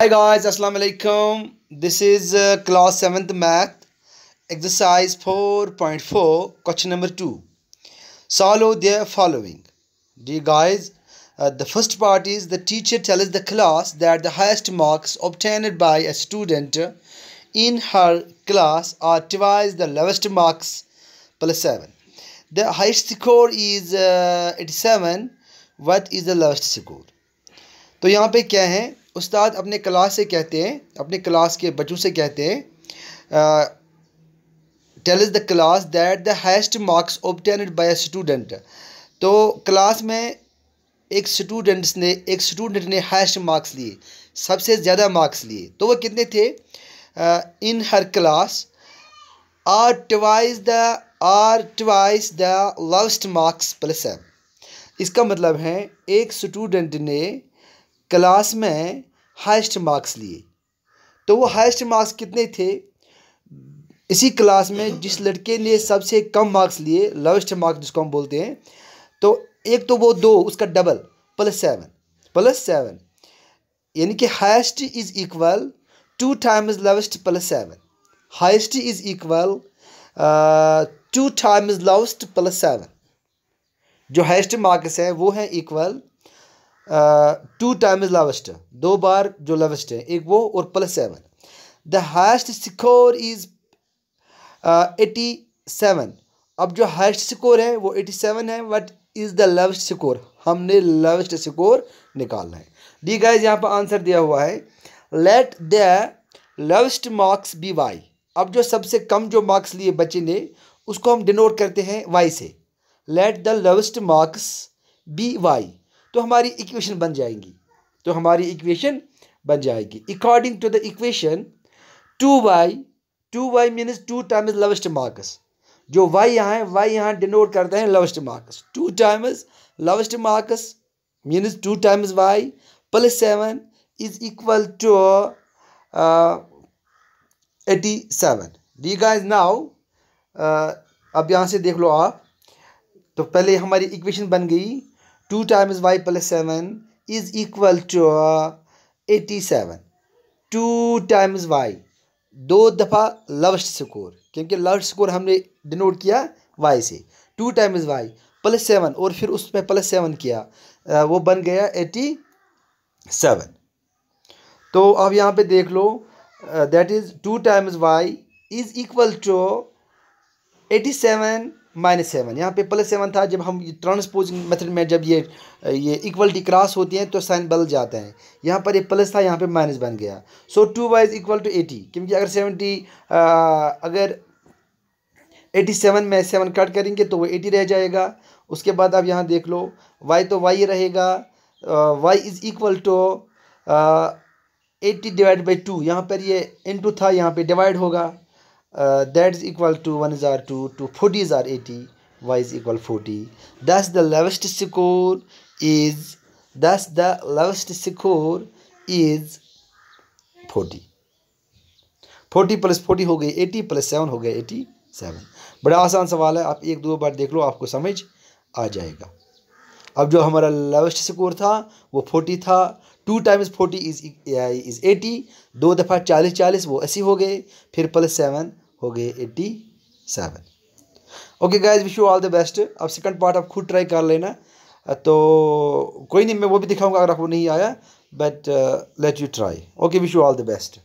Hi guys, Assalamu alaikum. This is uh, class 7th math exercise 4.4 question number 2. Solve the following. Dear guys, uh, the first part is the teacher tells the class that the highest marks obtained by a student in her class are twice the lowest marks plus 7. The highest score is uh, 87. What is the lowest score? तो यहाँ पे क्या है उस्ताद अपने class से कहते हैं, अपने क्लास के बच्चों से कहते हैं tell is the class that the highest marks obtained by a student तो क्लास में एक स्टूडेंट्स ने, एक स्टूडेंट ने हाइस्ट मार्क्स लिए, सबसे ज़्यादा मार्क्स लिए। तो वह कितने थे? In her class are twice the are twice the lowest marks plus इसका मतलब है, एक स्टूडेंट ने क्लास में हाइस्ट मार्क्स लिए। तो वो हाइस्ट मार्क्स कितने थे? इसी क्लास में जिस लड़के ने सबसे कम मार्क्स लिए लोवेस्ट मार्क्स जिसको हम बोलते हैं तो एक तो वो दो, उसका double plus seven plus seven यानी कि highest is equal to times lowest plus seven highest is equal to times lowest plus seven जो हाइस्ट मार्क्स हैं, वो हैं इक्वल टू टाइम्स लावेस्ट, दो बार जो लावेस्ट है, एक वो और plus seven the highest score is eighty seven अब जो हाइस्ट स्कोर है, वो एटी सेवन है what is the lowest score हमने लवेस्ट स्कोर निकालना है. डी गाइज़ यहाँ पर आंसर दिया हुआ है? Let the lowest marks be Y अब जो सबसे कम जो मार्क्स लिए बच्चे ने, उसको हम डिनोट करते हैं वाई से. Let the lowest marks be Y तो हमारी इक्वेशन बन जाएँगी। तो हमारी इक्वेशन बन जाएगी। According to the equation two Y two Y means two times lowest marks जो वाई यहाँ है वाई यहाँ डिनोट करते हैं lowest marks two times lowest marks means two times Y plus seven is equal to eighty seven D guys now अब यहाँ से देख लो आप। तो पहले हमारी इक्वेशन बन गई। Two times Y plus seven is equal to eighty seven. Two times Y, दो दफ़ा लवेस्ट स्कोर, क्योंकि लवेस्ट स्कोर हमने डिनोट किया वाई से। Two times Y, plus seven, और फिर उसमें प्लस सेवन किया वो बन गया एटी सेवन। तो अब यहाँ पे देख लो that is two times Y is equal to eighty seven minus seven यहाँ पे प्लस सेवन था, जब हम ट्रांसपोजिंग मेथड में जब ये ये इक्वलिटी क्रॉस होती है तो साइन बदल जाता है। यहाँ पर ये प्लस था, यहाँ पे माइनस बन गया। So two Y is equal to eighty क्योंकि अगर सेवेंटी अगर एटी सेवन में सेवन कट करेंगे तो वो एटी रह जाएगा। उसके बाद आप यहाँ देख लो वाई तो वाई रहेगा। Y is equal to eighty divide by two यहाँ पर ये इन टू था, यहाँ पे डिवाइड होगा। That is equal to one is R to two forty R eighty Y is equal forty thus the lowest score is thus the lowest score is forty forty plus forty हो गई eighty plus seven हो गए eighty seven बड़ा आसान सवाल है, आप एक दो बार देख लो, आपको समझ आ जाएगा। अब जो हमारा लोवेस्ट स्कोर था, वो 40 था। Two times forty is is eighty दो दफ़ा चालीस चालीस, वो अस्सी हो गए। फिर प्लस सेवन हो गए eighty seven okay guys wish you all the best अब सेकंड पार्ट आप खुद ट्राई कर लेना। तो कोई नहीं, मैं वो भी दिखाऊँगा अगर आपको नहीं आया but let you try okay wish you all the best